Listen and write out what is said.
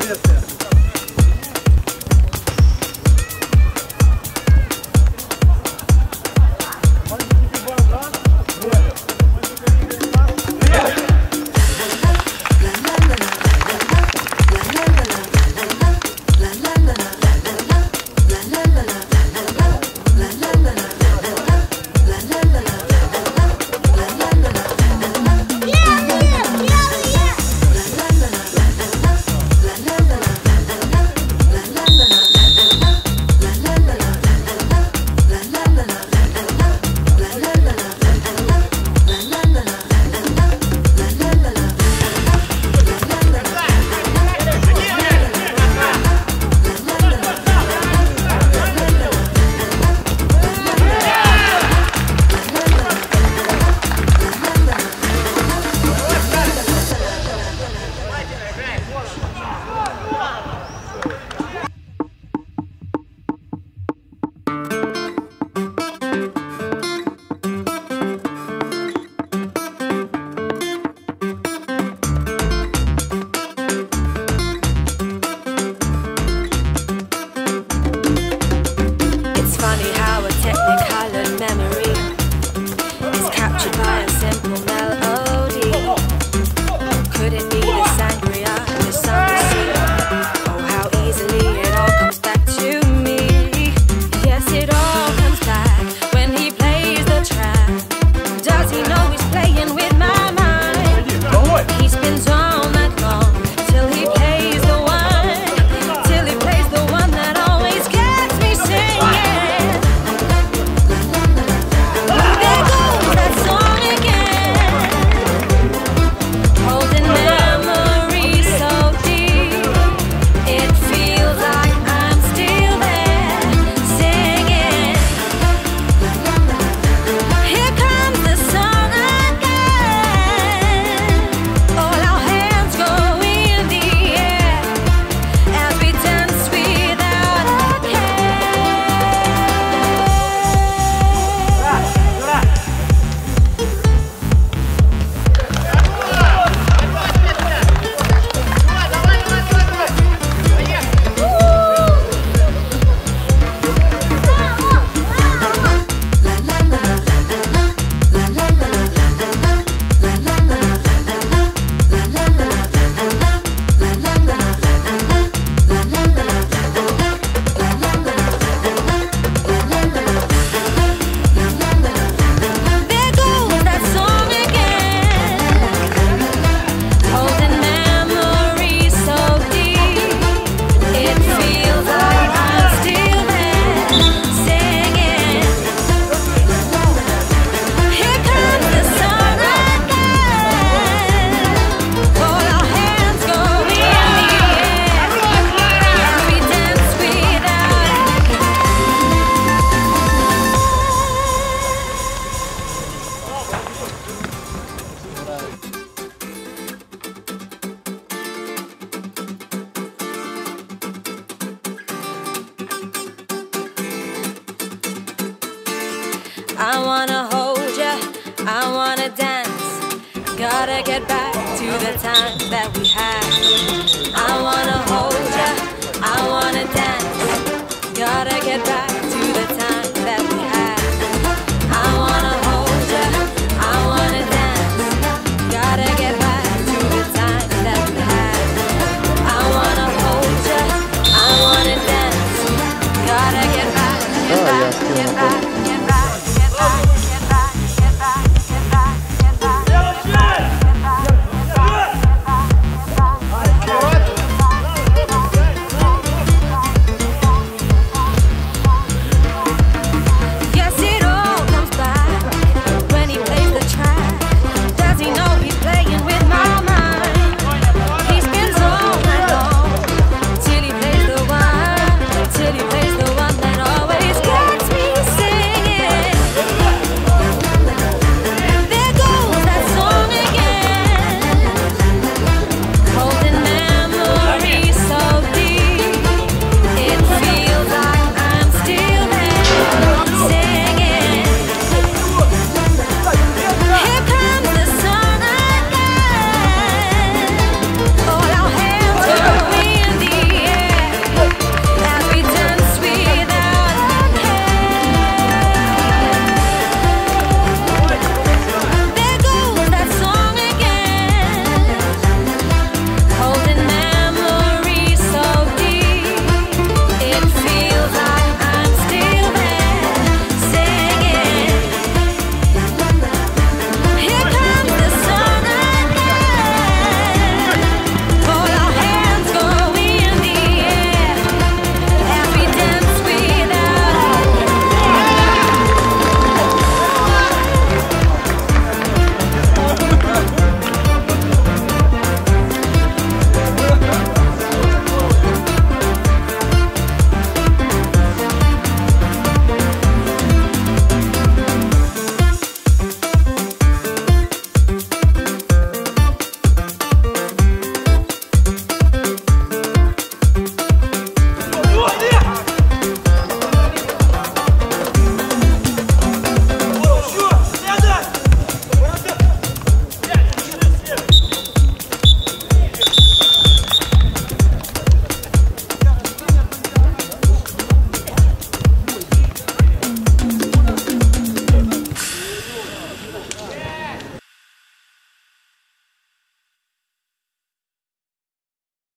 привет. I wanna hold ya, I wanna dance. Gotta get back to the time that we had. I wanna hold ya, I wanna dance. Gotta get back.